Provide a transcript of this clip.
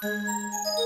Música